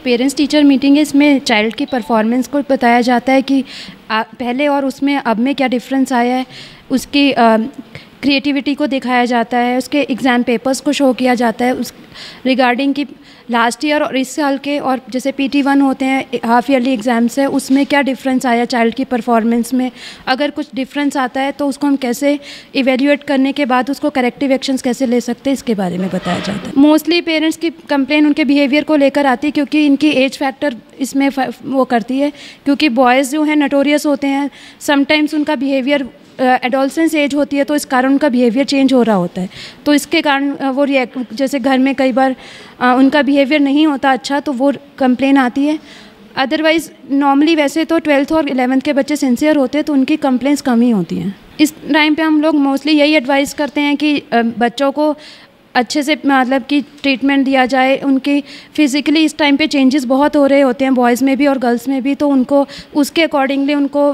Parents teacher meeting है, इसमें child की परफॉर्मेंस को बताया जाता है कि पहले और उसमें अब में क्या डिफरेंस आया है? उसकी क्रिएटिविटी को दिखाया जाता है, उसके एग्ज़ाम पेपर्स को शो किया जाता है, उस रिगार्डिंग की लास्ट ईयर और इस साल के और जैसे पी टी वन होते हैं हाफ़ ईयरली एग्ज़ाम्स है, उसमें क्या डिफरेंस आया चाइल्ड की परफॉर्मेंस में? अगर कुछ डिफरेंस आता है तो उसको हम कैसे इवेल्यूएट करने के बाद उसको करेक्टिव एक्शंस कैसे ले सकते हैं, इसके बारे में बताया जाता है। मोस्टली पेरेंट्स की कंप्लेन उनके बिहेवियर को लेकर आती है, क्योंकि इनकी एज फैक्टर इसमें वो करती है, क्योंकि बॉयज़ जो हैं नटोरियस होते हैं समटाइम्स उनका बिहेवियर एडोलसेंस एज होती है तो इस कारण उनका बिहेवियर चेंज हो रहा होता है। तो इसके कारण वो रिएक्ट जैसे घर में कई बार उनका बिहेवियर नहीं होता अच्छा तो वो कंप्लेन आती है। अदरवाइज़ नॉर्मली वैसे तो ट्वेल्थ और इलेवेंथ के बच्चे सिंसियर होते हैं तो उनकी कंप्लेंट्स कम ही होती हैं। इस टाइम पे हम लोग मोस्टली यही एडवाइस करते हैं कि बच्चों को अच्छे से मतलब कि ट्रीटमेंट दिया जाए। उनकी फ़िज़िकली इस टाइम पे चेंजेस बहुत हो रहे होते हैं बॉयज़ में भी और गर्ल्स में भी तो उनको, उसके अकॉर्डिंगली उनको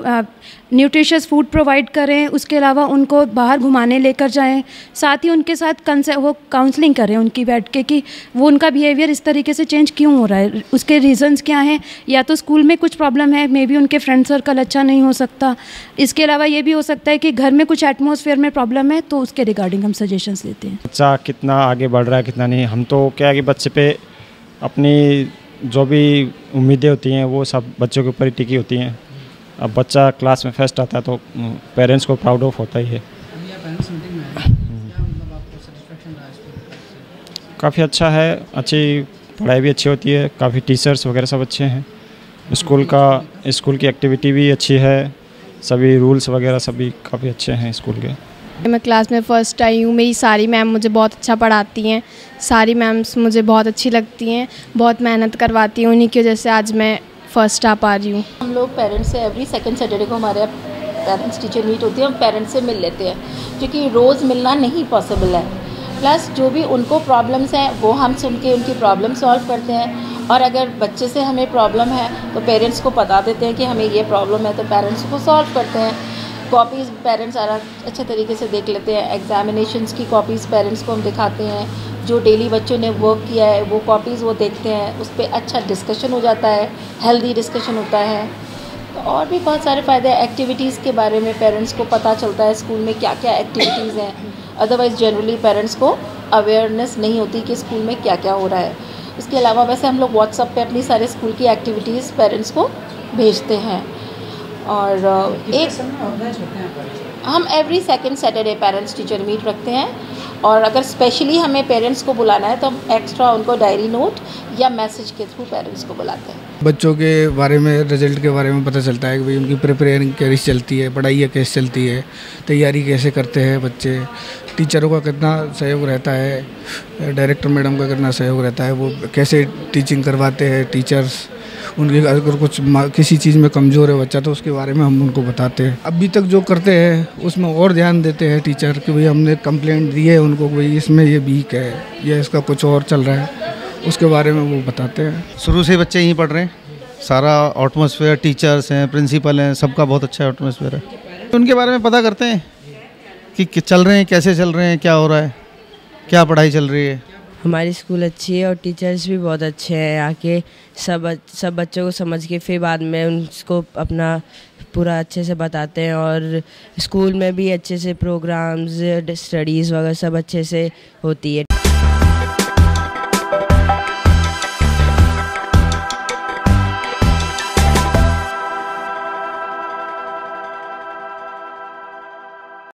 न्यूट्रिशियस फ़ूड प्रोवाइड करें, उसके अलावा उनको बाहर घुमाने लेकर जाएँ। साथ ही उनके साथ कंसे, वो काउंसलिंग करें उनकी बैठ के कि वो उनका बिहेवियर इस तरीके से चेंज क्यों हो रहा है? उसके रीजंस क्या हैं? या तो स्कूल में कुछ प्रॉब्लम है मे बी उनके फ्रेंड सर्कल अच्छा नहीं हो सकता। इसके अलावा ये भी हो सकता है कि घर में कुछ एटमोसफेयर में प्रॉब्लम है तो उसके रिगार्डिंग हम सजेशंस देते हैं। बच्चा कितना आगे बढ़ रहा है, कितना नहीं, हम तो क्या है कि बच्चे पे अपनी जो भी उम्मीदें होती हैं, वो सब बच्चों के ऊपर ही टिकी होती हैं। अब बच्चा क्लास में फ़र्स्ट आता है तो पेरेंट्स को प्राउड ऑफ़ होता ही है। काफ़ी अच्छा है अच्छी पढ़ाई भी अच्छी होती है काफ़ी टीचर्स वगैरह सब अच्छे हैं। स्कूल का स्कूल की एक्टिविटी भी अच्छी है सभी रूल्स वगैरह सभी काफ़ी अच्छे हैं स्कूल के। मैं क्लास में फ़र्स्ट आई हूँ मेरी सारी मैम मुझे बहुत अच्छा पढ़ाती हैं सारी मैम्स मुझे बहुत अच्छी लगती हैं बहुत मेहनत करवाती हैं उन्हीं की वजह से आज मैं फ़र्स्ट आ रही हूँ। हम लोग पेरेंट्स से एवरी सेकेंड सैटरडे को हमारे पेरेंट्स टीचर मीट होती है, हम पेरेंट्स से मिल लेते हैं, क्योंकि रोज़ मिलना नहीं पॉसिबल है। प्लस जो भी उनको प्रॉब्लम्स हैं, वो हम सुन के उनकी प्रॉब्लम सॉल्व करते हैं। और अगर बच्चे से हमें प्रॉब्लम है तो पेरेंट्स को बता देते हैं कि हमें ये प्रॉब्लम है तो पेरेंट्स को सॉल्व करते हैं। कॉपीज़ पेरेंट्स सारा अच्छे तरीके से देख लेते हैं एग्जामिनेशंस की कॉपीज़ पेरेंट्स को हम दिखाते हैं। जो डेली बच्चों ने वर्क किया है वो कॉपीज़ वो देखते हैं उस पर अच्छा डिस्कशन हो जाता है हेल्दी डिस्कशन होता है। तो और भी बहुत सारे फ़ायदे हैं एक्टिविटीज़ के बारे में पेरेंट्स को पता चलता है स्कूल में क्या क्या एक्टिविटीज़ हैं। अदरवाइज़ जनरली पेरेंट्स को अवेयरनेस नहीं होती कि स्कूल में क्या क्या हो रहा है। इसके अलावा वैसे हम लोग व्हाट्सअप पे अपनी सारे स्कूल की एक्टिविटीज़ पेरेंट्स को भेजते हैं। और एक हम every second Saturday parents teacher meet रखते हैं। और अगर स्पेशली हमें पेरेंट्स को बुलाना है तो हम एक्स्ट्रा उनको डायरी नोट या मैसेज के थ्रू पेरेंट्स को बुलाते हैं। बच्चों के बारे में रिज़ल्ट के बारे में पता चलता है कि भाई उनकी प्रिपरेशन कैसे चलती है, पढ़ाई कैसे चलती है, तैयारी कैसे करते हैं बच्चे टीचरों का कितना सहयोग रहता है डायरेक्टर मैडम का कितना सहयोग रहता है, वो कैसे टीचिंग करवाते हैं टीचर्स उनकी अगर कुछ किसी चीज़ में कमज़ोर है, बच्चा तो उसके बारे में हम उनको बताते हैं। अभी तक जो करते हैं, उसमें और ध्यान देते हैं टीचर कि भाई हमने कंप्लेंट दी है उनको भाई इसमें ये वीक है, या इसका कुछ और चल रहा है, उसके बारे में वो बताते हैं। शुरू से बच्चे यहीं पढ़ रहे हैं। सारा एटमोसफेयर टीचर्स हैं प्रिंसिपल हैं, सबका बहुत अच्छा एटमोसफेयर है। उनके बारे में पता करते हैं कि चल रहे हैं, कैसे चल रहे हैं, क्या हो रहा है, क्या पढ़ाई चल रही है। हमारी स्कूल अच्छी है और टीचर्स भी बहुत अच्छे हैं यहाँ के सब सब बच्चों को समझ के फिर बाद में उनको अपना पूरा अच्छे से बताते हैं और स्कूल में भी अच्छे से प्रोग्राम्स स्टडीज़ वगैरह सब अच्छे से होती है।